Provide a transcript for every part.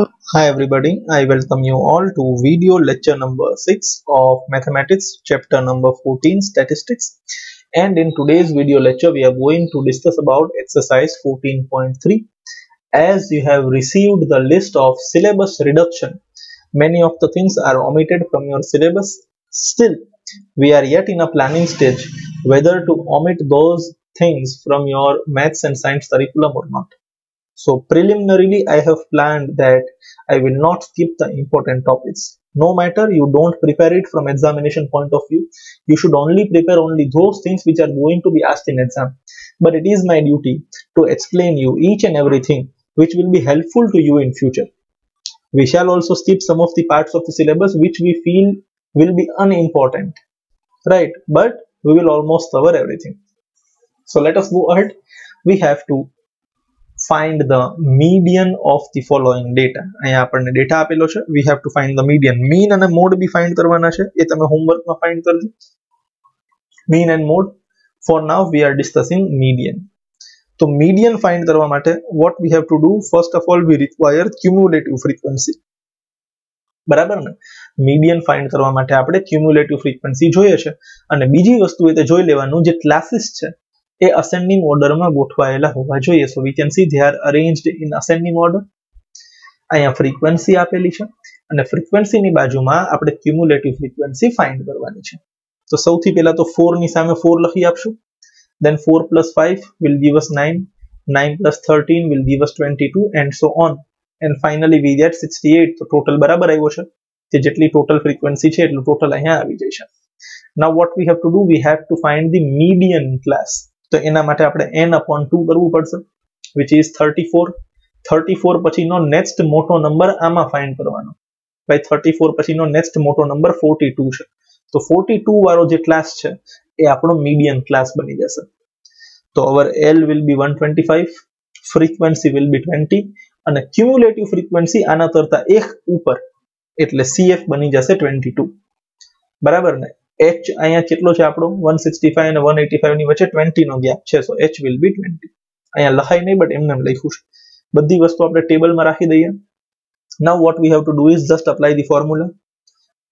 Hi everybody, I welcome you all to video lecture number 6 of mathematics chapter number 14 statistics. And in today's video lecture we are going to discuss about exercise 14.3 as you have received the list of syllabus reduction many of the things are omitted from your syllabus. Still we are yet in a planning stage whether to omit those things from your maths and science curriculum or not so preliminarily I have planned that I will not skip the important topics. No matter you don't prepare it from examination point of view, you should only prepare only those things which are going to be asked in exam. But it is my duty to explain you each and everything which will be helpful to you in future. We shall also skip some of the parts of the syllabus which we feel will be unimportant. Right? But we will almost cover everything. So let us go ahead. We have to find the median of the following data. અહીંયા આપણને data આપેલો છે. We have to find the median mean અને mode be find કરવાના છે. એ તમે હોમવર્કમાં find કરજો. Mean and mode for now we are discussing median તો મીડિયન ફાઇન્ડ કરવા માટે what we have to do first of all we require cumulative frequency. બરાબર ને? મીડિયન ફાઇન્ડ કરવા માટે આપણે ક્યુમ્યુલેટિવ ફ્રીક્વન્સી જોઈએ છે. અને બીજી વસ્તુ એ તે જોઈ લેવાનું, જે ક્લાસીસ છે એ અસેન્ડિંગ ઓર્ડરમાં ગોઠવાયેલા હોવા જોઈએ. So we can see they are arranged in ascending order અહીંયા ફ્રીક્વન્સી આપેલી છે અને ફ્રીક્વન્સીની બાજુમાં આપણે ક્યુમ્યુલેટિવ ફ્રીક્વન્સી ફાઇન્ડ કરવાની છે. તો સૌથી પહેલા તો 4 ની સામે 4 લખી આપશું. Then 4 plus 5 will give us 9 9 plus 13 will give us 22 and so on. And finally we get 68 તો ટોટલ બરાબર આવ્યો છે. કે જેટલી ટોટલ ફ્રીક્વન્સી છે એટલું ટોટલ અહીંયા આવી જશે now what we have to do, we have to find the median class. તો એના માટે આપણે n upon 2 કરવું પડશે, which is 34 34 પછીનો નેક્સ્ટ મોટો નંબર આમાં ફાઇન્ડ કરવાનો. ભાઈ 34 પછીનો નેક્સ્ટ મોટો નંબર 42 છે. તો 42 વાળો જે ક્લાસ છે, એ આપણો મીડિયન ક્લાસ બની જશે. તો our L will be 125 frequency will be 20 અને ક્યુમ્યુલેટિવ ફ્રીક્વન્સી આના કરતા એક ઉપર, એટલે CF બની જશે 22 બરાબર ને? H અહીંયા કેટલો છે આપણો? 165 અને 185 ની વચ્ચે 20 નો ગેપ છે. So H will be twenty અહીંયા લખાય નહીં બટ એમને લખ્યું છે. બધી વસ્તુ આપણે ટેબલમાં રાખી દઈએ. Now, what we have to do is just apply the formula.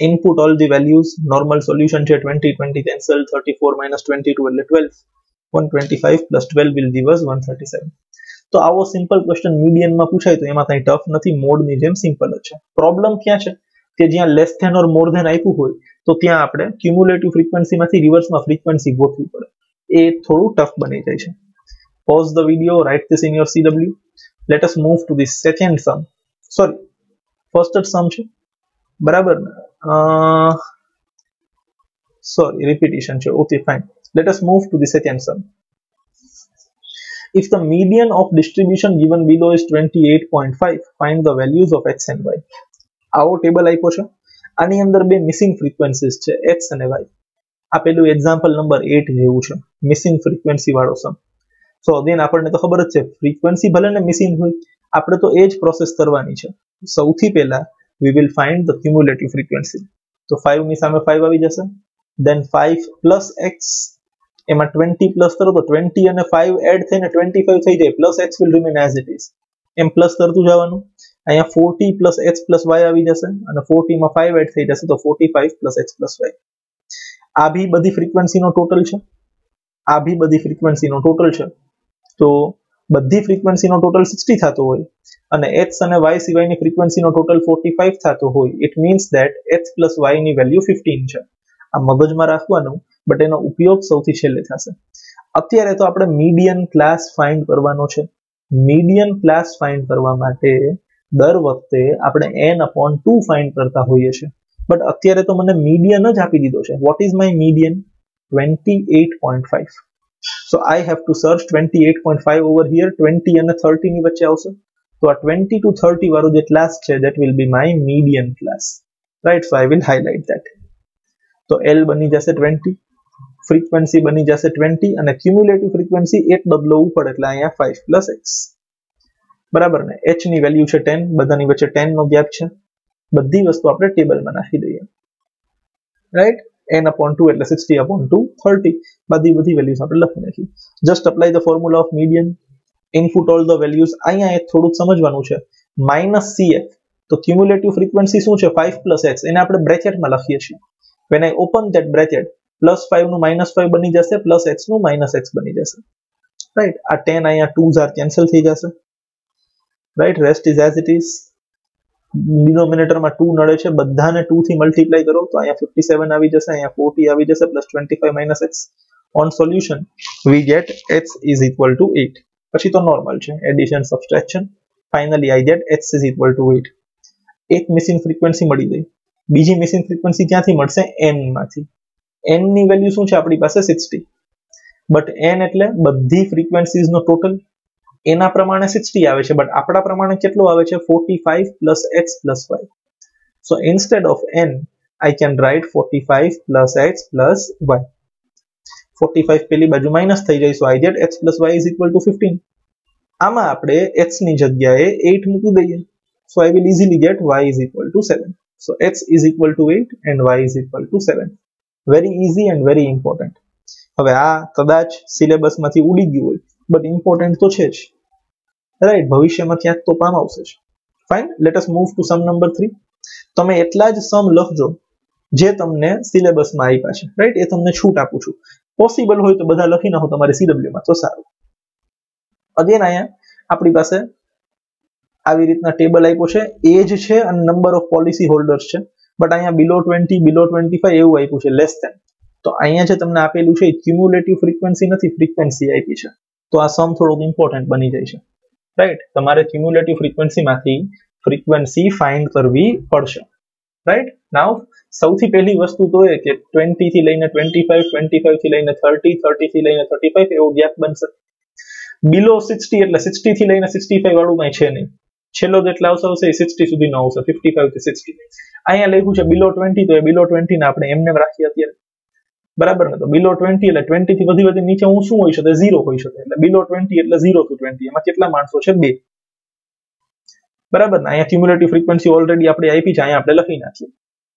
Input all the values. Normal solution છે 20 20 cancel 34 minus 22 એટલે 12 125 plus 12 will give us 137 તો આવો સિમ્પલ ક્વેશ્ચન મીડિયનમાં પૂછાય તો એમાં કંઈ ટફ નથી. મોડની જેમ સિમ્પલ જ છે. પ્રોબ્લેમ ક્યાં છે? કે જ્યાં less than or more than આપ્યું હોય તો ત્યાં આપણે ક્યુમ્યુલેટિવ ફ્રીક્વન્સીમાંથી રિવર્સમાં ફ્રીક્વન્સી ગોઠવી પડે એ થોડું ટફ બની જાય છે pause the video write this in your cw let us move to the second sum sorry first sum છે બરાબર ને sorry repetition છે okay fine let us move to the second sum if the median of distribution given below is 28.5 find the values of x and y આવો table આપ્યો છે. આની અંદર બે મિસિંગ ફ્રીક્વન્સીઝ છે એક્સ અને વાય આ પેલું એક્ઝામ્પલ નંબર એટ જેવું છે મિસિંગ ફ્રીક્વન્સી વાળો સમ સો અગેન આપણને તો ખબર જ છે ફ્રીક્વન્સી ભલે ને મિસિંગ હોય, આપણે તો એ જ પ્રોસેસ કરવાની છે. સૌથી પહેલા we will find the cumulative frequency તો ફાઈવની સામે ફાઈવ આવી જશે. દેન ફાઈવ પ્લસ એક્સ એમાં 20 પ્લસ કરો તો 20 અને ફાઈવ એડ થઈને 25 થઈ જાય plus X will remain as it is M plus કરતું જવાનું. અહીંયા 40 પ્લસ એચ પ્લસ વાય આવી જશે અને 40 માં 5 એડ થઈ જશે તો 45 પ્લસ એચ પ્લસ વાય આ બી બધી ફ્રીક્વન્સીનો ટોટલ છે. આ બી બધી ફ્રીક્વન્સીનો ટોટલ છે. તો બધી ફ્રીક્વન્સીનો ટોટલ 60 થતો હોય અને એચ અને વાય સિવાયની ફ્રીક્વન્સીનો ટોટલ 45 થતો હોય it means that H plus વાયની value 15 છે. આ મગજમાં રાખવાનું બટ એનો ઉપયોગ સૌથી છેલ્લે થશે. અત્યારે તો આપણે મીડિયન ક્લાસ ફાઇન્ડ કરવાનો છે. મીડિયન ક્લાસ ફાઇન્ડ કરવા માટે દર વખતે આપણે એન અપોન ટુ ફાઇન્ડ કરતા હોઈએ છીએ. બટ અત્યારે તો મને મીડિયન જ આપી દીધો છે. What is my median twenty eight point five so I have to search twenty eight point five over here twenty અને થર્ટી ની વચ્ચે આવશે. તો આ ટ્વેન્ટી ટુ થર્ટી વાળો જે ક્લાસ છે that will be my median class right so I will highlight that તો એલ બની જશે ટ્વેન્ટી ફ્રીક્વન્સી બની જશે ટ્વેન્ટી અને ક્યુમ્યુલેટિવ ફ્રીક્વન્સી એક બદલવું પડે એટલે અહીંયા ફાઈવ પ્લસ એક્સ બરાબર ને? એચની વેલ્યુ છે ટેન બધાની વચ્ચે ટેન નો ગેપ છે. બધી વસ્તુ આપણે ટેબલમાં નાખી દઈએ. રાઈટ n upon 2 એટલે 60 upon 2 30 બધી બધી વેલ્યુઝ આપણે લખી નાખી. Just apply the formula of median input all the values અહીંયા એક થોડુંક સમજવાનું છે. Minus cf. તો ક્યુમ્યુલેટિવ ફ્રીક્વન્સી શું છે? 5 પ્લસ એક્સ એને આપણે બ્રેકેટમાં લખીએ છીએ. When I open that bracket plus ફાઈવનું minus five બની જશે પ્લસ એક્સનું માઇનસ એક્સ બની જશે. રાઈટ આ ટેન અહીંયા ટુ આર કેન્સલ થઈ જશે. Right rest is as it is ડિનોમિનેટરમાં two નડે છે, બધાને ટુ થી મલ્ટીપ્લાય કરો તો અહીંયા ફિફ્ટી સેવન આવી જશે, અહીંયા ફોર્ટી આવી જશે plus twenty five minus X on solution we get X is equal to eight પછી તો નોર્મલ છે addition subtraction finally I get X is equal to eight એક મિસિંગ ફ્રીક્વન્સી મળી ગઈ. બીજી મિસિંગ ફ્રીક્વન્સી ક્યાંથી મળશે? એનમાંથી. એનની વેલ્યુ શું છે? આપણી પાસે સિક્સટી બટ એન એટલે બધી ફ્રીક્વન્સીઝ નો ટોટલ એના પ્રમાણે સિક્સટી આવે છે. બટ આપણા પ્રમાણે કેટલું આવે છે? Forty x plus X plus Y so instead of N I can write forty x forty five પેલી બાજુ માઇનસ થઈ જાય. So I get x to fifteen આમાં આપણે x ની જગ્યાએ 8 મૂકી દઈએ. So I will easily get Y is equal to seven so x is equal to eight and Y is equal to seven very easy and very important હવે આ કદાચ સિલેબસમાંથી ઉડી ગયું હોય બટ ઇમ્પોર્ટન્ટ તો છે જ. રાઈટ ભવિષ્યમાં ક્યાંક તો કામ આવશે જ. Fine let us move to sum number three તમે એટલા જ સમ લખજો જે તમને સિલેબસમાં આપ્યા છે. રાઈટ એ તમને છૂટ આપું છું. પોસિબલ હોય તો બધા લખી નાખો તમારે સીડબ્લ્યુમાં તો સારું. અગેન અહીંયા આપણી પાસે આવી રીતના ટેબલ આપ્યો છે. એજ છે અને નંબર ઓફ પોલિસી હોલ્ડર્સ છે. બટ અહીંયા below twenty below twenty five એવું આપ્યું છે લેસ દેન તો અહીંયા જે તમને આપેલું છે ક્યુમ્યુલેટિવ ફ્રીક્વન્સી નથી ફ્રીક્વન્સી આપી છે. તો આ સમ થોડોક ઇમ્પોર્ટન્ટ બની જાય છે. રાઈટ તમારે ક્યુમ્યુલેટિવ ફ્રીક્વન્સીમાંથી ફ્રીક્વન્સી ફાઇન્ડ કરવી પડશે. રાઈટ નાવ સૌથી પહેલી વસ્તુ તો એ કે ટ્વેન્ટી થી લઈને ટ્વેન્ટી ફાઈવ ટ્વેન્ટી ફાઈવથી લઈને થર્ટી થર્ટી થી લઈને થર્ટી ફાઈવ એવો ગેપ બનશે. બિલો સિક્સટી એટલે સિક્સટી થી લઈને સિક્સટી ફાઈવ વાળું કઈ છે નહીં. છેલ્લો જેટલા આવશે આવશે સિક્સટી સુધી નો આવશે ફિફ્ટી ફાઈવથી સિક્સટી અહીંયા લખ્યું છે બિલો ટ્વેન્ટી તો એ બિલો ટ્વેન્ટી ને આપણે એમને રાખીએ અત્યારે. બરાબર ને? તો બિલો ટ્વેન્ટી એટલે ટ્વેન્ટી થી વધી વધી નીચે હું શું હોઈ શકે? ઝીરો હોઈ શકે. એટલે બિલો ટ્વેન્ટી એટલે ઝીરો ટુ ટ્વેન્ટી એમાં કેટલા માણસો છે? બે. બરાબર ને? અહીંયા ક્યુમ્યુલેટિવ ફ્રીક્વન્સી ઓલરેડી આપણે આપી છે, અહીંયા આપણે લખી નાખીએ.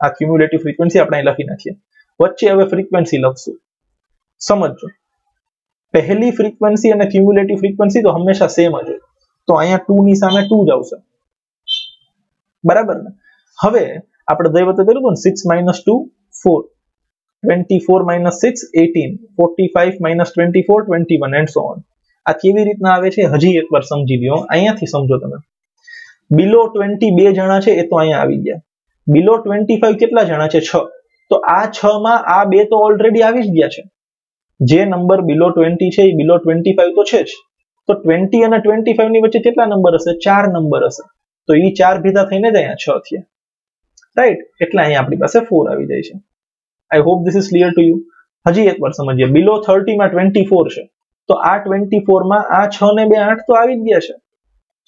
આ ક્યુમ્યુલેટિવ ફ્રીક્વન્સી આપણે અહીં લખી નાખીએ. વચ્ચે હવે ફ્રીક્વન્સી લખશું. સમજો પહેલી ફ્રીક્વન્સી અને ક્યુમ્યુલેટિવ ફ્રીક્વન્સી તો હંમેશા સેમ જ હોય. તો અહીંયા ટુ ની સામે ટુ જ આવશે. બરાબર ને? હવે આપણે ગઈ વખતે કર્યું ને six minus two four twenty four minus six eighteen forty five minus twenty four twenty one and so on આ કેવી રીતના આવે છે? હજી એકવાર સમજી લ્યો. અહીંયાથી સમજો તમે. બિલો ટ્વેન્ટી બે જણા છે, એ તો અહીંયા આવી ગયા. બિલો ટ્વેન્ટી ફાઈવ કેટલા જણા છે? છ. તો આ છ માં આ બે તો ઓલરેડી આવી જ ગયા છે. જે નંબર બિલો ટ્વેન્ટી છે, એ બિલો ટ્વેન્ટી ફાઈવ તો છે જ. તો ટ્વેન્ટી અને ટ્વેન્ટી ફાઈવની વચ્ચે કેટલા નંબર હશે? ચાર નંબર હશે. તો એ ચાર ભેગા થઈને જ છ થયા. રાઈટ એટલે અહીંયા આપણી પાસે ફોર આવી જાય છે. I hope this is clear to you હજી એક વાર સમજીએ. બિલો થર્ટી માં ટ્વેન્ટી ફોર છે. તો આ ટ્વેન્ટી ફોરમાં આ છ ને બે આઠ તો આવી જ ગયા છે.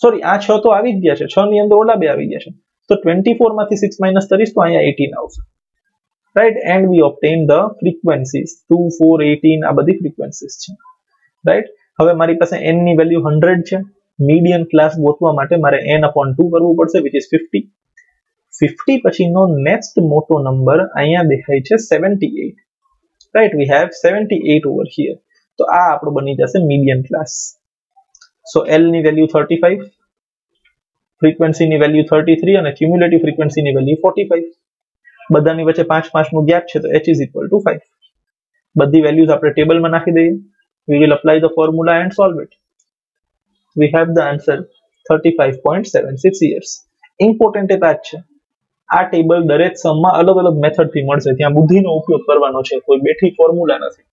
સોરી આ છ તો આવી જ ગયા છે. છ ની અંદર ઓલા બે આવી ગયા છે. તો ટ્વેન્ટી ફોરમાંથી સિક્સ માઇનસ કરીશ તો અહીંયા એટીન આવશે. Right and we obtain the frequencies two four eighteen આ બધી ફ્રીક્વન્સીઝ છે. રાઈટ હવે મારી પાસે એનની વેલ્યુ હંડ્રેડ છે. મીડિયમ ક્લાસ ગોતવા માટે મારે એન અપોન ટુ કરવું પડશે વિચ ઇઝ ફિફ્ટી ફિફ્ટી પછીનો નેક્સ્ટ મોટો નંબર અહીંયા દેખાય છે seventy eight right we have seventy eight over here તો આ આપણું બની જશે મીડિયમ ક્લાસ સો એલની વેલ્યુ થર્ટી ફાઈવ ફ્રીક્વન્સીની વેલ્યુ થર્ટી થ્રી અને ક્યુમ્યુલેટિવ ફ્રીક્વન્સીની વેલ્યુ ફોર્ટી ફાઈવ બધાની વચ્ચે પાંચ પાંચનું ગેપ છે, તો H is equal to five બધી વેલ્યુઝ આપણે ટેબલમાં નાખી દઈએ. We will apply the formula and solve it we have the answer thirty five point seven six years important એ જ છે આ ટેબલ દરેક સમમાં અલગ અલગ મેથડ થી મળશે ત્યાં બુદ્ધિનો ઉપયોગ કરવાનો છે કોઈ બેઠી ફોર્મ્યુલા નથી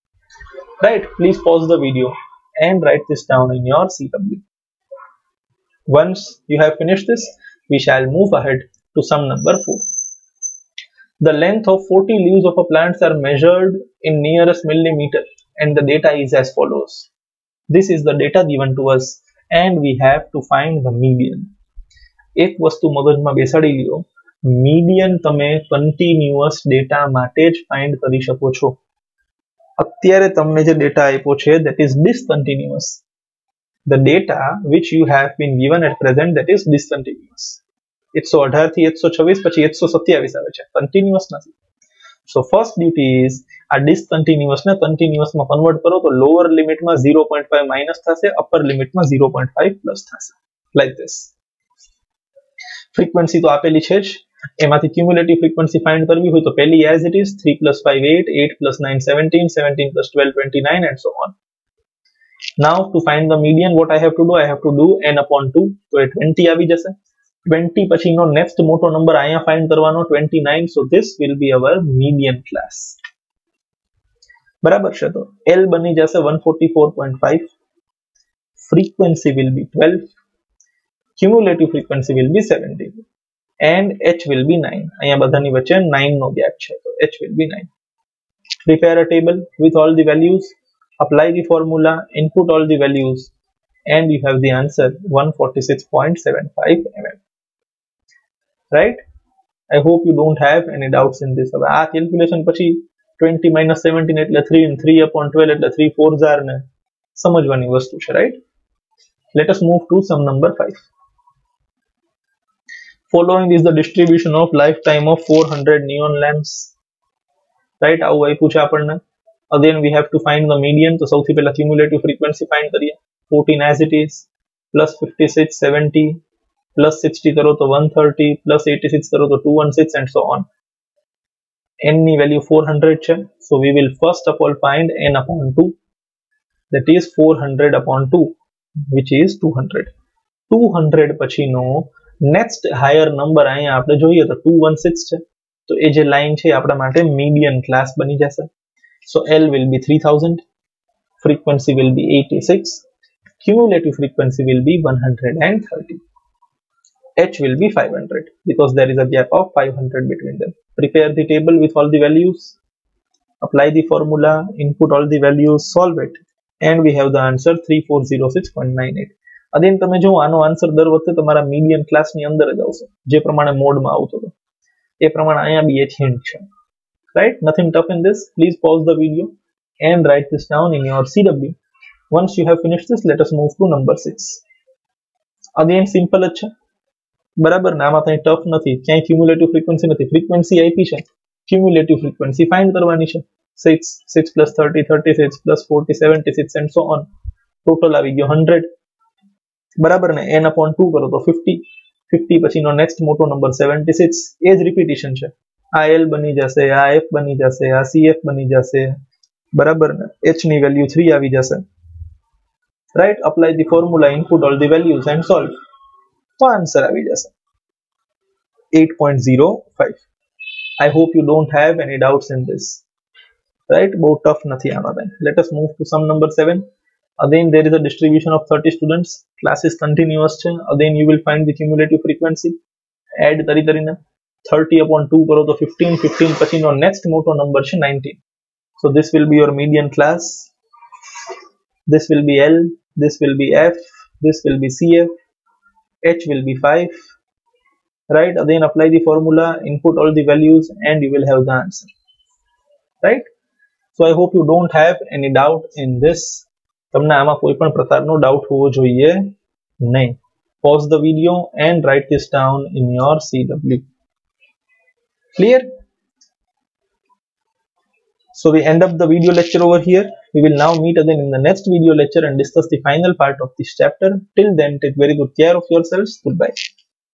right please pause the video and write this down in your CW. Once you have finished this, we shall move ahead to sum number 4. The length of 40 leaves of a plant are measured in nearest millimeter and the data is as follows. This is the data given to us and we have to find the median. એક વસ્તુ મગજમાં બેસાડી લ્યો median તમે continuous data માટે જ find કરી શકો છો અત્યારે તમને જે ડેટા આપ્યો છે that is discontinuous the data which you have been given at present that is discontinuous એકસો અઢાર થી એકસો છવ્વીસ પછી એકસો સત્યાવીસ આવે છે કન્ટિન્યુઅસ નથી સો ફર્સ્ટ ડ્યુટી ઇઝ આ ડિસકન્ટિન્યુઅસ ને કન્ટિન્યુઅસમાં કન્વર્ટ કરો તો લોઅર લિમિટમાં ઝીરો પોઈન્ટ ફાઈવ માઇનસ થશે અપર લિમિટમાં ઝીરો પોઈન્ટ ફાઈવ પ્લસ થશે. લાઈક ધીસ ફ્રીક્વન્સી તો આપેલી છે જ. એમાંથી ક્યુમ્યુલેટિવ ફ્રીક્વન્સી ફાઇન્ડ કરવી હોય તો પહેલી as it is three plus five eight eight plus nine seventeen seventeen plus twelve twenty nine and so on now, to find the median, what i have to do? I have to do n upon 2 તો એ 20 આવી જશે. 20 પછીનો next મોટો નંબર અહીંયા find કરવાનો 29 so this will be our median class બરાબર છે તો L બની જશે 144.5 frequency will be 12 cumulative frequency will be 70 and h will be 9 અહીંયા બધાની વચ્ચે 9 નો ગેપ છે તો h will be 9 prepare a table with all the values apply the formula input all the values and you have the answer 146.75 mm right i hope you don't have any doubts in this હવે આ calculation પછી 20 minus 17 એટલે 3 and 3 upon 12 એટલે 3 4s are ને સમજવાની વસ્તુ છે right let us move to sum number 5 following is the distribution of lifetime of 400 neon lamps right આવું આપ્યું છે આપણને again we have to find the median તો સૌથી પહેલા cumulative frequency find કરીએ 14 as it is plus 56 70 plus 60 કરો તો 130 plus 86 કરો તો 216 and so on n ની value 400 છે so we will first of all find n upon 2 that is 400 upon 2 which is 200 200 પછીનો નેક્સ્ટ હાયર નંબર અહીંયા આપણે જોઈએ તો 216 છે તો એ જે લાઈન છે આપણા માટે મીડિયન ક્લાસ બની જશે so L will be 3000 frequency will be 86 cumulative frequency will be 130 H will be 500 because there is a gap of 500 between them prepare the table with all the values apply the formula input all the values solve it and we have the answer 3406.98 again તમે જો આનો answer દર વખતે તમારા medium ક્લાસની અંદર જ આવશે જે પ્રમાણે મોડમાં આવતો હતો એ પ્રમાણે અહીંયા બી એક હિન્ટ છે right nothing tough in this please pause the video and write this down in your cw once you have finished this let us move to number 6 again simple જ છે બરાબર ને આમાં કંઈ ટફ નથી. ક્યાંય ક્યુમ્યુલેટિવ ફ્રીક્વન્સી નથી. Frequency આપી છે. ક્યુમ્યુલેટિવ ફ્રીક્વન્સી ફાઇન્ડ કરવાની છે. Six six plus thirty thirty six plus forty seventy six and so on total આવી ગયો હંડ્રેડ બરાબર ને? એન અપોન ટુ કરો તો ફિફ્ટી ફિફ્ટી પછીનો નેક્સ્ટ મોટો નંબર સેવન્ટી સિક્સ એ જ રિપીટેશન છે. આ એલ બની જશે, આ એફ બની જશે, આ સી એફ બની જશે. બરાબર ને? એચની વેલ્યુ થ્રી આવી જશે. Right apply the formula input all the values and solve તો આન્સર આવી જશે 8.05 I hope you don't have any doubts in this right બહુ tough નથી આમાં then let us move to sum number 7 again there is a distribution of 30 students class is continuous છે again you will find the cumulative frequency add કરી કરીને 30 upon 2 કરો તો 15 15 પછીનો next મોટો number છે 19 so this will be your median class this will be L this will be F this will be CF H will be 5 right again apply the formula input all the values and you will have the answer right so i hope you don't have any doubt in this તમને આમાં કોઈ પણ પ્રકારનો doubt હોવો જોઈએ નહીં pause the video and write this down in your cw clear So we end up the video lecture over here. We will now meet again in the next video lecture and discuss the final part of this chapter. Till then take very good care of yourselves. Goodbye